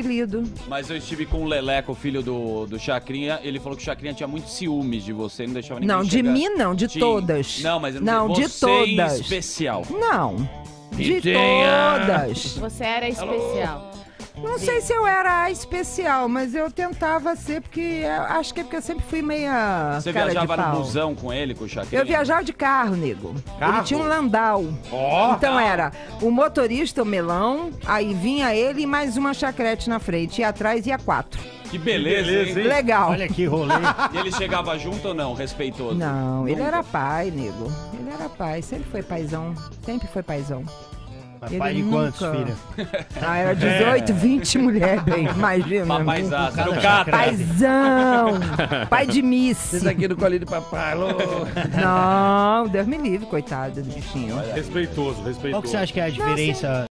apelido. Mas eu estive com o Leleco, filho do, do Chacrinha. Ele falou que o Chacrinha tinha muito ciúmes de você, não deixava ninguém Não, de chegar. mim não, de Tinha. todas. Não, mas eu Não, você de todas. em especial. Não. De todas. Você era especial. Não sei se eu era a especial, mas eu tentava ser, porque eu acho que é porque eu sempre fui meia. Você cara de viajava no pau. busão com ele, com o Chacrinha? Eu viajava de carro, nego. Carro? Ele tinha um landau. Ó. Então era o motorista, o melão, aí vinha ele e mais uma chacrete na frente. E atrás ia quatro. Que beleza, Beleza, hein? Legal. Olha que rolê. E ele chegava junto ou não? Respeitoso? Não, ele Nunca. era pai, nego. Ele era pai, sempre foi paizão. Sempre foi paizão. Mas pai de nunca- quantos, filha? Ah, era 18, 20 mulheres, bem. Imagina. Papaizaço, era o. Paizão! Pai de miss. Esse aqui no colinho do papai. alô. Não, Deus me livre, coitado do bichinho. Respeitoso, respeitoso. Qual que você acha que é a diferença